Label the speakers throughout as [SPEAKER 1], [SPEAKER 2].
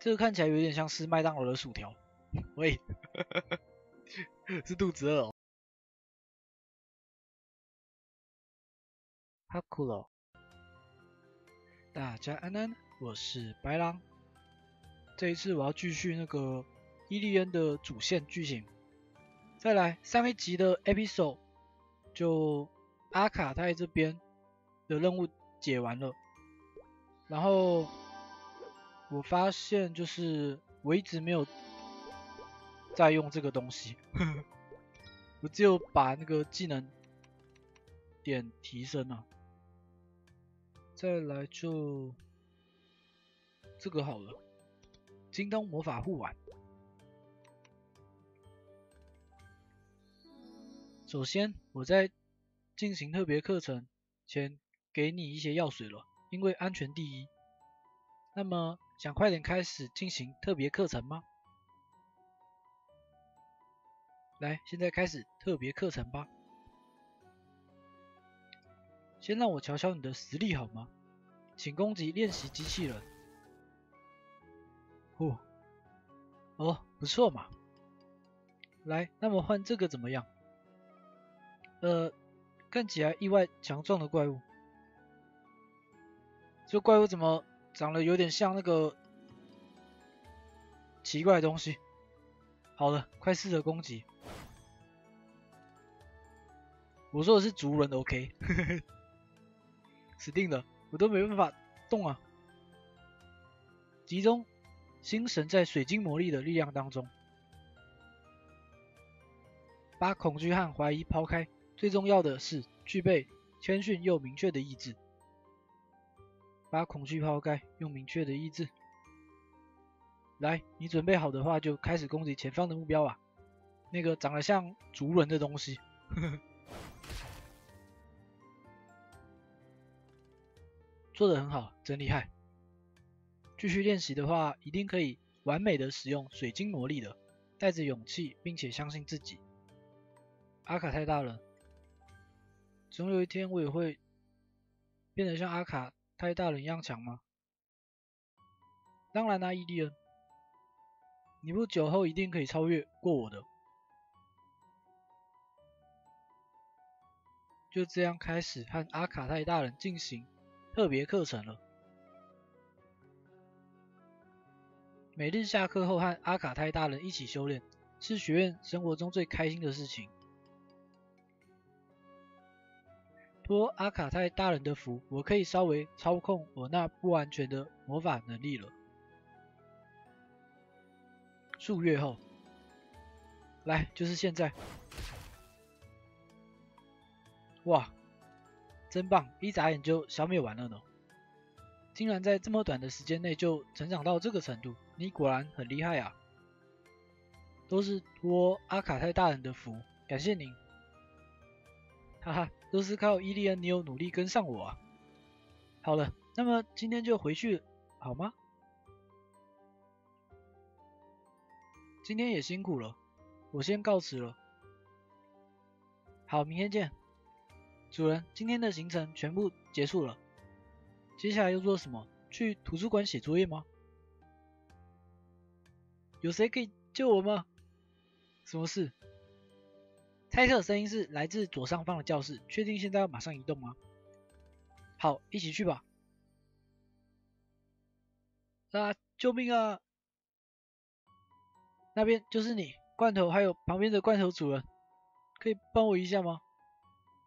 [SPEAKER 1] 这个看起来有点像是麦当劳的薯条。喂，是肚子饿哦。哈库喽，大家安安，我是白狼。这一次我要继续那个伊利恩的主线剧情。再来，上一集的 episode 就阿卡泰这边的任务解完了，然后我发现就是我一直没有在用这个东西，我只有把那个技能点提升了。再来就这个好了，京东魔法护腕。首先，我在进行特别课程前给你一些药水了，因为安全第一。那么，想快点开始进行特别课程吗？来，现在开始特别课程吧。先让我瞧瞧你的实力好吗？请攻击练习机器人。哦，哦，不错嘛。来，那么换这个怎么样？呃，看起来意外强壮的怪物，这怪物怎么长得有点像那个奇怪的东西？好了，快试着攻击！我说的是族人，OK？死定了，我都没办法动啊！集中心神在水晶魔力的力量当中，把恐惧和怀疑抛开。最重要的是具备谦逊又明确的意志，把恐惧抛开，用明确的意志。来，你准备好的话，就开始攻击前方的目标吧。那个长得像族人的东西，做的很好，真厉害。继续练习的话，一定可以完美的使用水晶魔力的。带着勇气，并且相信自己。阿卡太大了。总有一天我也会变得像阿卡泰大人一样强吗？当然啦，伊利恩，你不久后一定可以超越过我的。就这样开始和阿卡泰大人进行特别课程了。每日下课后和阿卡泰大人一起修炼，是学院生活中最开心的事情。托阿卡泰大人的福，我可以稍微操控我那不完全的魔法能力了。数月后，来，就是现在！哇，真棒！一眨眼就消灭完了呢。竟然在这么短的时间内就成长到这个程度，你果然很厉害啊！都是托阿卡泰大人的福，感谢您。哈哈。都是靠伊利恩，你有努力跟上我啊！好了，那么今天就回去好吗？今天也辛苦了，我先告辞了。好，明天见。主人，今天的行程全部结束了，接下来要做什么？去图书馆写作业吗？有谁可以救我吗？什么事？猜测声音是来自左上方的教室，确定现在要马上移动吗？好，一起去吧。啊！救命啊！那边就是你，罐头，还有旁边的罐头主人，可以帮我一下吗？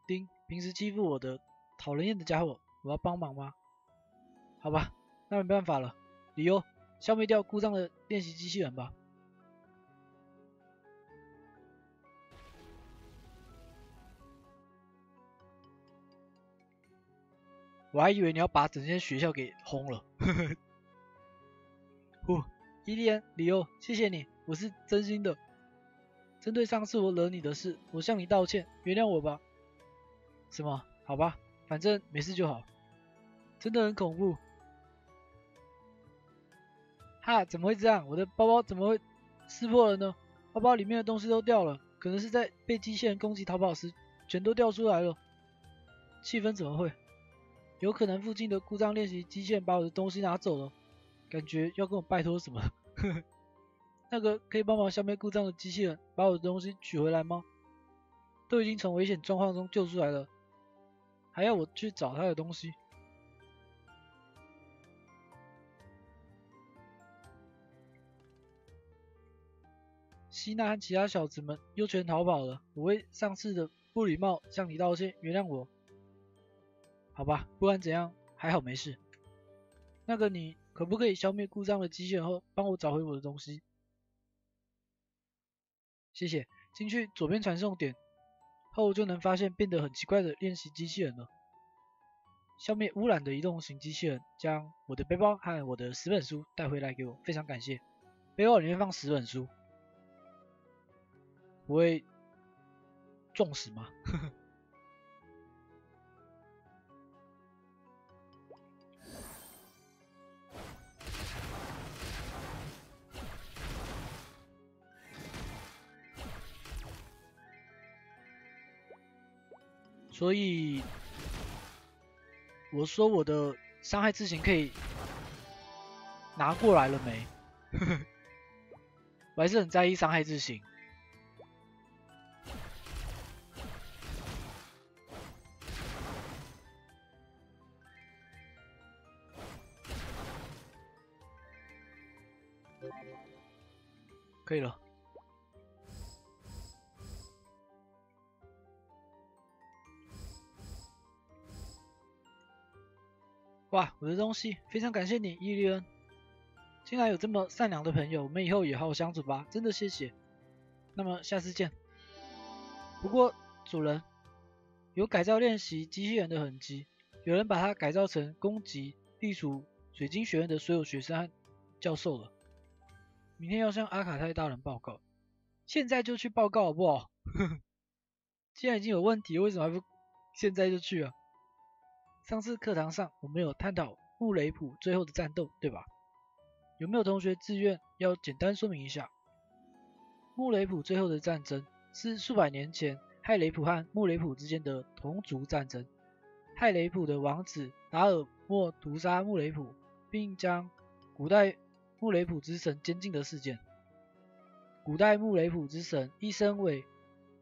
[SPEAKER 1] 丁，平时欺负我的讨人厌的家伙，我要帮忙吗？好吧，那没办法了。理由，消灭掉故障的练习机器人吧。我还以为你要把整间学校给轰了。呵 呵呼，伊利安，里欧，谢谢你，我是真心的。针对上次我惹你的事，我向你道歉，原谅我吧。什么？好吧，反正没事就好。真的很恐怖。哈，怎么会这样？我的包包怎么会撕破了呢？包包里面的东西都掉了，可能是在被机器人攻击逃跑时，全都掉出来了。气氛怎么会？有可能附近的故障练习机器人把我的东西拿走了，感觉要跟我拜托什么？那个可以帮忙消灭故障的机器人，把我的东西取回来吗？都已经从危险状况中救出来了，还要我去找他的东西？希娜和其他小子们又全逃跑了。我为上次的不礼貌向你道歉，原谅我。好吧，不管怎样，还好没事。那个，你可不可以消灭故障的机器人后，帮我找回我的东西？谢谢。进去左边传送点后，就能发现变得很奇怪的练习机器人了。消灭污染的移动型机器人，将我的背包和我的十本书带回来给我，非常感谢。背包里面放十本书。不会撞死吗？呵 呵所以我说我的伤害之行可以拿过来了没？我还是很在意伤害之行。我的东西，非常感谢你，伊利恩。竟然有这么善良的朋友，我们以后也好好相处吧。真的谢谢。那么下次见。不过主人，有改造练习机器人的痕迹，有人把它改造成攻击隶属水晶学院的所有学生和教授了。明天要向阿卡泰大人报告，现在就去报告好不好？既然已经有问题，为什么还不现在就去啊？上次课堂上我们有探讨穆雷普最后的战斗，对吧？有没有同学自愿要简单说明一下？穆雷普最后的战争是数百年前亥雷普和穆雷普之间的同族战争。亥雷普的王子达尔莫屠杀穆雷普，并将古代。穆雷普之神监禁的事件。古代穆雷普之神一生为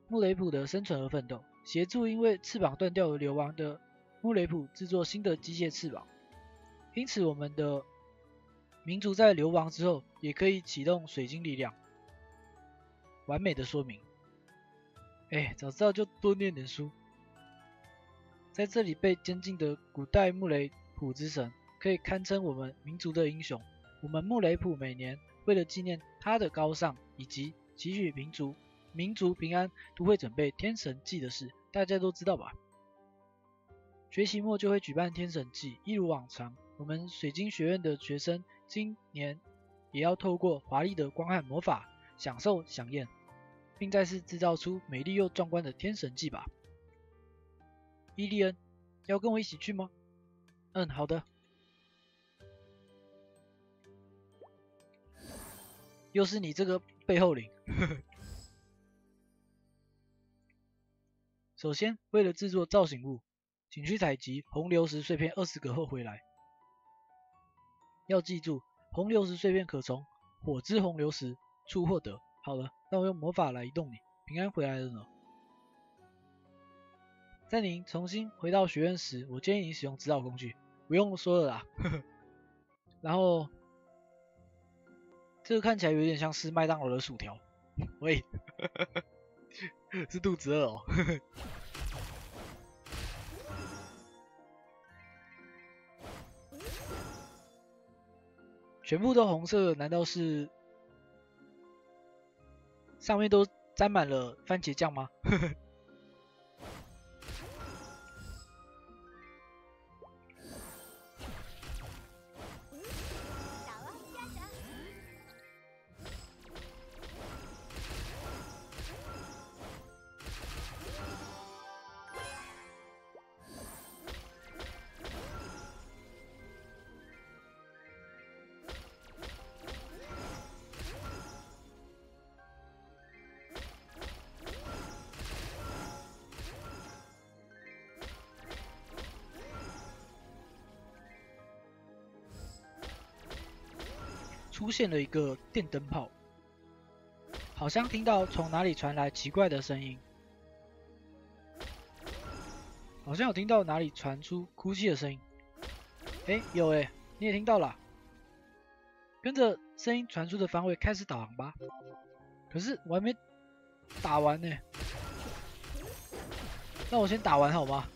[SPEAKER 1] 穆雷普的生存而奋斗，协助因为翅膀断掉而流亡的穆雷普制作新的机械翅膀。因此，我们的民族在流亡之后也可以启动水晶力量。完美的说明。哎，早知道就多念点书。在这里被监禁的古代穆雷普之神，可以堪称我们民族的英雄。我们穆雷普每年为了纪念他的高尚以及祈许民族民族平安，都会准备天神祭的事，大家都知道吧？学期末就会举办天神祭，一如往常。我们水晶学院的学生今年也要透过华丽的光和魔法，享受飨宴，并再次制造出美丽又壮观的天神祭吧。伊利恩，要跟我一起去吗？嗯，好的。又是你这个背后灵。首先，为了制作造型物，请去采集红流石碎片二十个后回来。要记住，红流石碎片可从火之红流石处获得。好了，那我用魔法来移动你，平安回来了呢。在您重新回到学院时，我建议你使用指导工具，不用说了啦。然后。这个看起来有点像是麦当劳的薯条，喂，是肚子饿哦。全部都红色，难道是上面都沾满了番茄酱吗？出现了一个电灯泡，好像听到从哪里传来奇怪的声音，好像有听到哪里传出哭泣的声音。哎，有哎，你也听到了，跟着声音传出的方位开始导航吧。可是我还没打完呢，那我先打完好吗？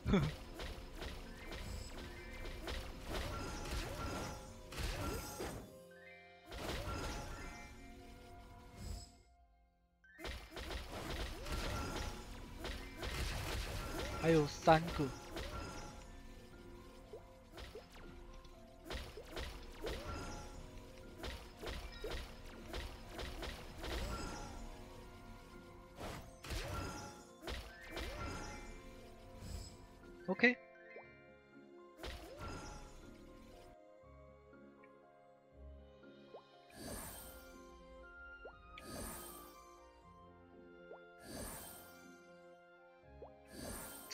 [SPEAKER 1] 还有三个。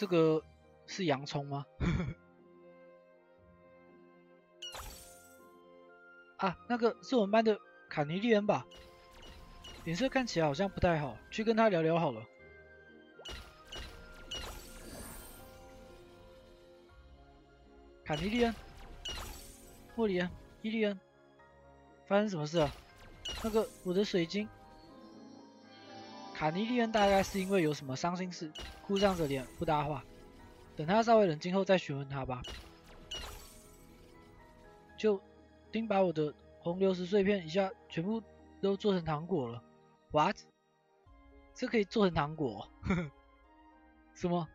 [SPEAKER 1] 这个是洋葱吗？啊，那个是我们班的卡尼利恩吧？脸色看起来好像不太好，去跟他聊聊好了。卡尼利恩、莫里恩、伊利恩，发生什么事了？那个我的水晶，卡尼利恩大概是因为有什么伤心事，哭丧着脸不搭话。等他稍微冷静后再询问他吧。就丁把我的红流石碎片一下全部都做成糖果了。What？这可以做成糖果？呵 呵什么？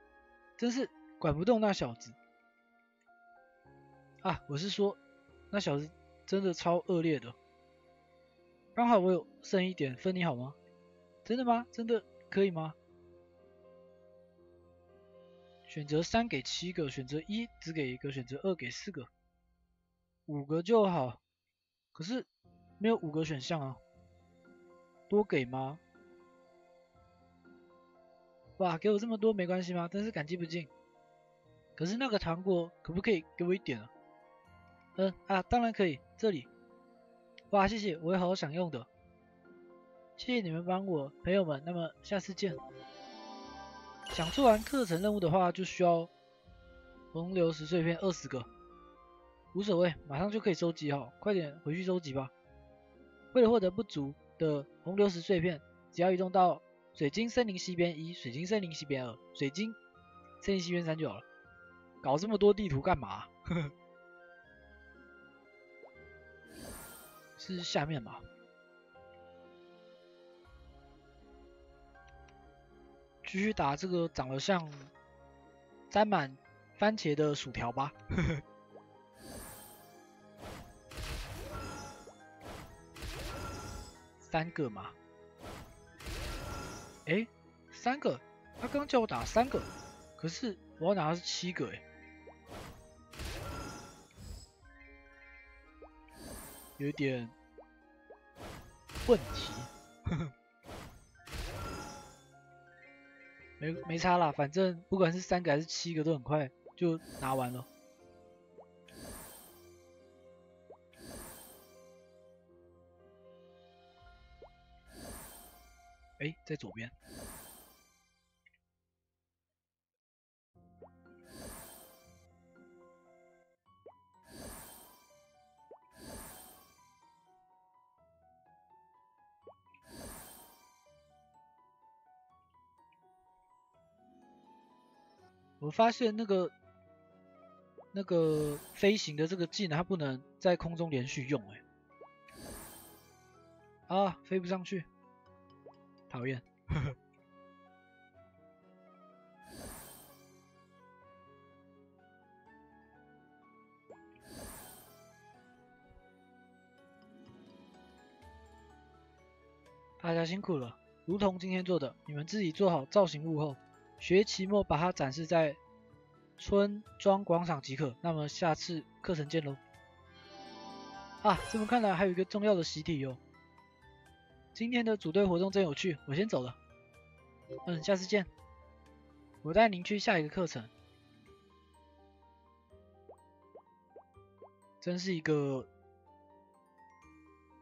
[SPEAKER 1] 真是管不动那小子。啊，我是说，那小子真的超恶劣的。刚好我有剩一点，分你好吗？真的吗？真的可以吗？选择三给七个，选择一只给一个，选择二给四个，五个就好。可是没有五个选项啊，多给吗？哇，给我这么多没关系吗？真是感激不尽。可是那个糖果可不可以给我一点啊？嗯啊，当然可以，这里。哇，谢谢，我会好好享用的。谢谢你们帮我，朋友们，那么下次见。想做完课程任务的话，就需要红流石碎片二十个。无所谓，马上就可以收集好，快点回去收集吧。为了获得不足的红流石碎片，只要移动到水晶森林西边一、水晶森林西边二、水晶森林西边三就好了。搞这么多地图干嘛？呵呵。是下面吧？继续打这个长得像沾满番茄的薯条吧。三个嘛？哎，三个？他刚叫我打三个，可是我要拿的是七个哎。有点问题，没没差啦，反正不管是三个还是七个都很快就拿完了。哎，在左边。我发现那个那个飞行的这个技能，它不能在空中连续用，哎，啊，飞不上去，讨厌，大家辛苦了，如同今天做的，你们自己做好造型物后。学期末把它展示在村庄广场即可。那么下次课程见喽！啊，这么看来还有一个重要的习题哟。今天的组队活动真有趣，我先走了。嗯，下次见。我带您去下一个课程。真是一个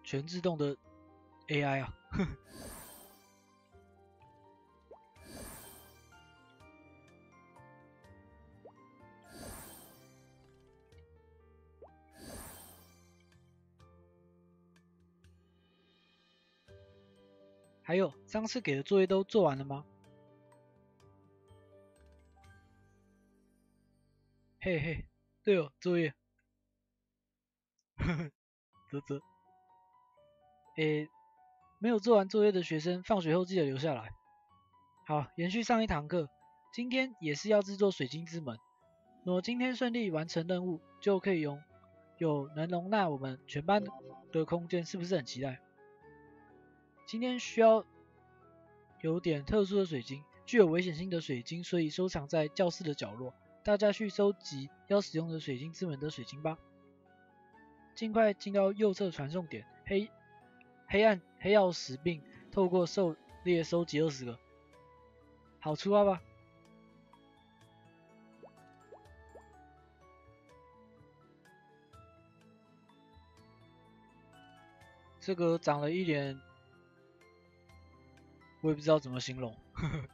[SPEAKER 1] 全自动的 AI 啊。还有，上次给的作业都做完了吗？嘿嘿，对哦，作业。呵呵，啧啧。诶，没有做完作业的学生，放学后记得留下来。好，延续上一堂课，今天也是要制作水晶之门。若今天顺利完成任务，就可以用有能容纳我们全班的空间，是不是很期待？今天需要有点特殊的水晶，具有危险性的水晶，所以收藏在教室的角落。大家去收集要使用的水晶之门的水晶吧。尽快进到右侧传送点，黑黑暗黑曜石，并透过狩猎收集二十个。好，出发吧。这个长了一点。我也不知道怎么形容。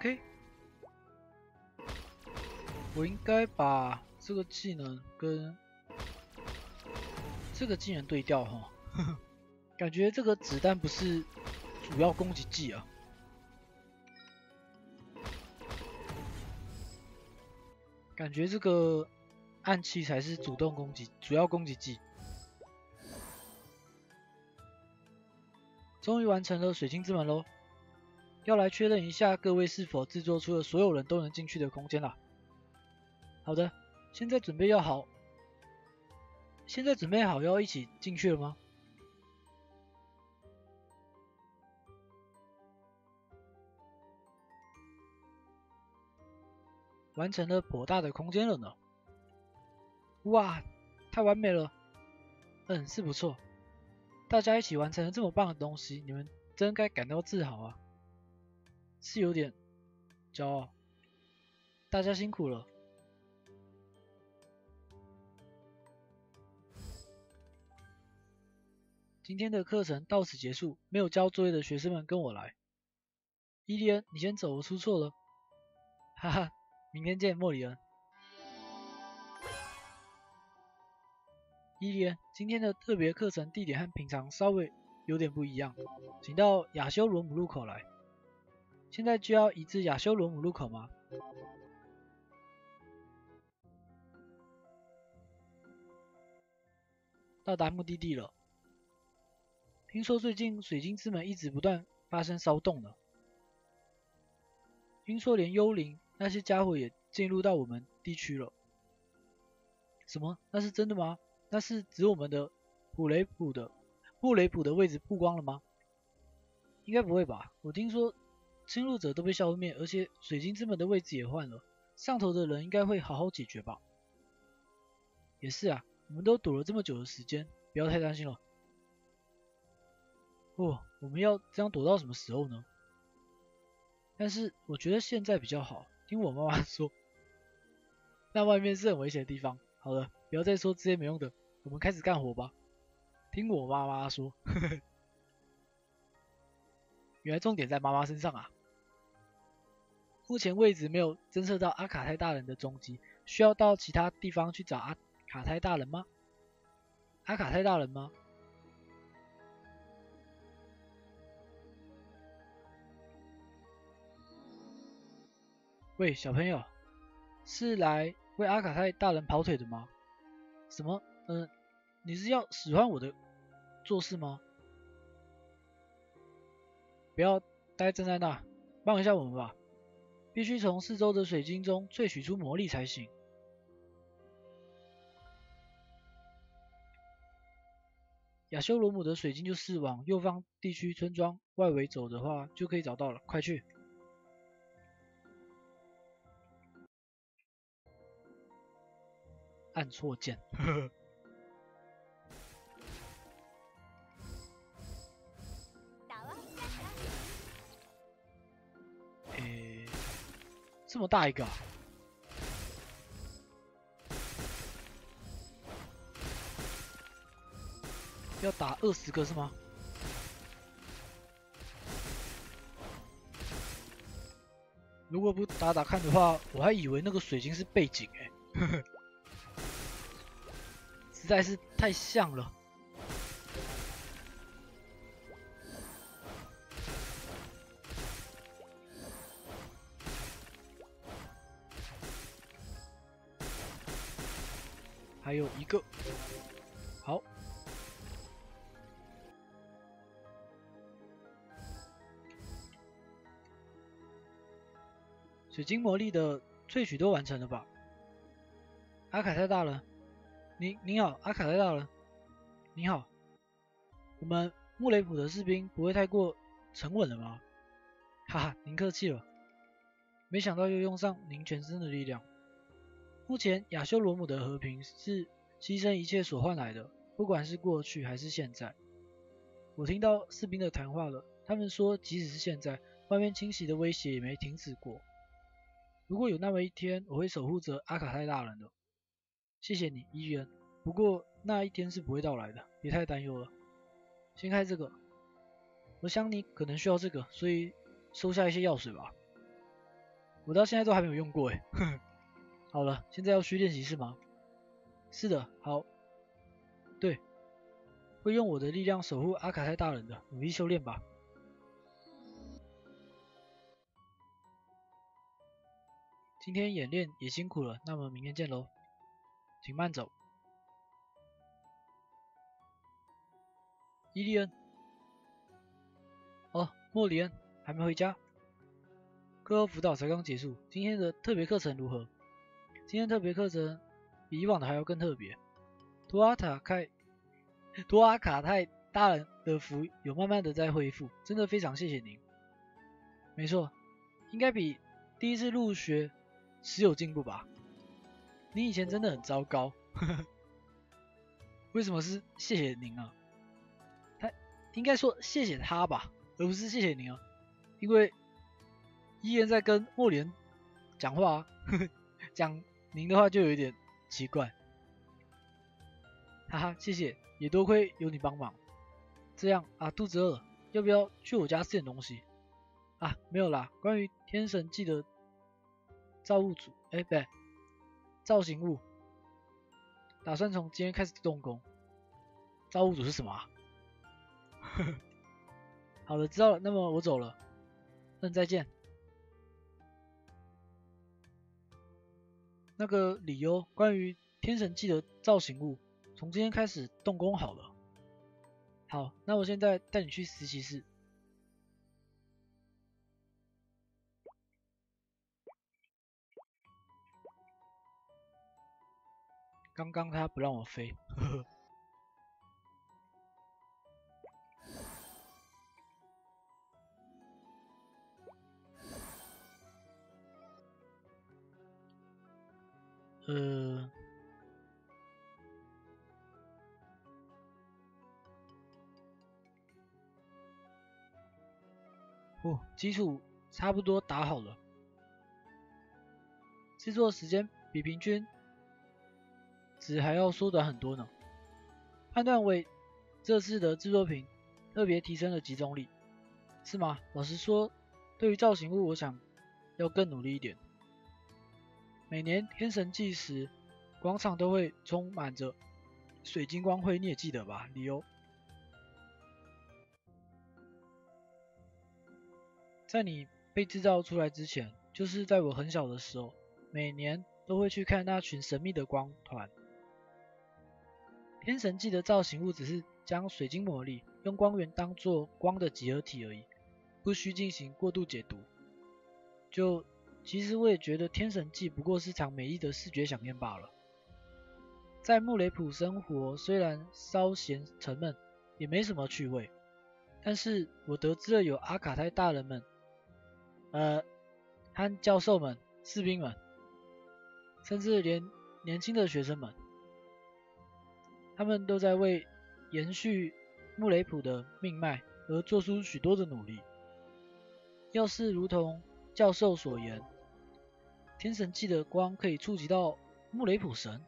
[SPEAKER 1] OK，我应该把这个技能跟这个技能对调哈，感觉这个子弹不是主要攻击技啊，感觉这个暗器才是主动攻击主要攻击技。终于完成了水晶之门喽！要来确认一下各位是否制作出了所有人都能进去的空间了。好的，现在准备要好，现在准备好要一起进去了吗？完成了颇大的空间了呢。哇，太完美了。嗯，是不错。大家一起完成了这么棒的东西，你们真该感到自豪啊。是有点骄傲，大家辛苦了。今天的课程到此结束，没有交作业的学生们跟我来。伊利恩，你先走，我出错了。哈哈，明天见，莫里恩。伊利恩，今天的特别课程地点和平常稍微有点不一样，请到亚修罗姆路口来。现在就要移至亚修罗姆路口吗？到达目的地了。听说最近水晶之门一直不断发生骚动呢。听说连幽灵那些家伙也进入到我们地区了。什么？那是真的吗？那是指我们的普雷普的布雷普的位置曝光了吗？应该不会吧？我听说。侵入者都被消灭，而且水晶之门的位置也换了，上头的人应该会好好解决吧？也是啊，我们都躲了这么久的时间，不要太担心了。哦，我们要这样躲到什么时候呢？但是我觉得现在比较好，听我妈妈说，那外面是很危险的地方。好了，不要再说这些没用的，我们开始干活吧。听我妈妈说，原来重点在妈妈身上啊。目前位置没有侦测到阿卡泰大人的踪迹，需要到其他地方去找阿卡泰大人吗？阿卡泰大人吗？喂，小朋友，是来为阿卡泰大人跑腿的吗？什么？嗯，你是要使唤我的做事吗？不要呆站在那，帮一下我们吧。必须从四周的水晶中萃取出魔力才行。亚修罗姆的水晶就是往右方地区村庄外围走的话，就可以找到了。快去！按错键。这么大一个！要打二十个是吗？如果不打打看的话，我还以为那个水晶是背景哎，实在是太像了。还有一个，好。水晶魔力的萃取都完成了吧？阿凯泰大人，您您好，阿凯泰大人，您好。我们穆雷普的士兵不会太过沉稳了吗？哈哈，您客气了。没想到又用上您全身的力量。目前亚修罗姆的和平是牺牲一切所换来的，不管是过去还是现在。我听到士兵的谈话了，他们说即使是现在，外面侵袭的威胁也没停止过。如果有那么一天，我会守护着阿卡泰大人的。谢谢你，伊恩。不过那一天是不会到来的，别太担忧了。先开这个，我想你可能需要这个，所以收下一些药水吧。我到现在都还没有用过哎。好了，现在要去练习是吗？是的，好。对，会用我的力量守护阿卡泰大人的，努力修炼吧。今天演练也辛苦了，那么明天见喽，请慢走。伊利恩，哦，莫里恩还没回家。课后辅导才刚结束，今天的特别课程如何？今天特别课程比以往的还要更特别。托阿塔泰，托阿卡泰大人的福有慢慢的在恢复，真的非常谢谢您。没错，应该比第一次入学。时有进步吧？你以前真的很糟糕，为什么是谢谢您啊？他应该说谢谢他吧，而不是谢谢您啊，因为依然在跟莫连讲话，讲您的话就有一点奇怪。哈哈，谢谢，也多亏有你帮忙。这样啊，肚子饿了，要不要去我家吃点东西？啊，没有啦，关于天神记得。造物主，哎，不对，造型物，打算从今天开始动工。造物主是什么啊？呵呵？好了，知道了。那么我走了，那再见。那个理由，关于天神记的造型物，从今天开始动工好了。好，那我现在带你去实习室。刚刚他不让我飞，呵呵。呃，哦，基础差不多打好了，制作时间比平均。值还要缩短很多呢。判断为这次的制作品特别提升了集中力，是吗？老实说，对于造型物，我想要更努力一点。每年天神祭时，广场都会充满着水晶光辉，你也记得吧？理由在你被制造出来之前，就是在我很小的时候，每年都会去看那群神秘的光团。天神祭的造型物只是将水晶魔力用光源当做光的集合体而已，不需进行过度解读。就其实我也觉得天神纪不过是场美丽的视觉响应罢了。在穆雷普生活虽然稍显沉闷，也没什么趣味，但是我得知了有阿卡泰大人们，呃，和教授们、士兵们，甚至连年轻的学生们。他们都在为延续穆雷普的命脉而做出许多的努力。要是如同教授所言，天神纪的光可以触及到穆雷普神，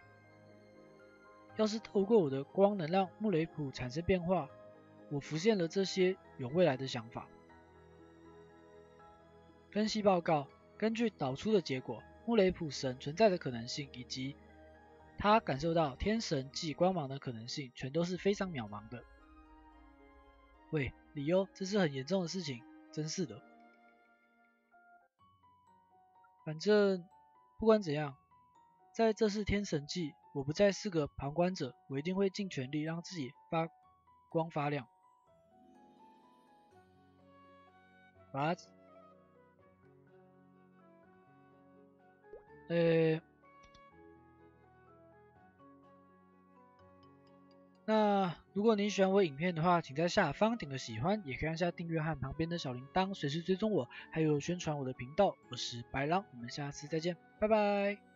[SPEAKER 1] 要是透过我的光能让穆雷普产生变化，我浮现了这些有未来的想法。分析报告根据导出的结果，穆雷普神存在的可能性以及。他感受到天神即光芒的可能性，全都是非常渺茫的。喂，李优，这是很严重的事情，真是的。反正不管怎样，在这次天神祭，我不再是个旁观者，我一定会尽全力让自己发光发亮。啊？呃。如果您喜欢我影片的话，请在下方点个喜欢，也可以按下订阅和旁边的小铃铛，随时追踪我，还有宣传我的频道。我是白狼，我们下次再见，拜拜。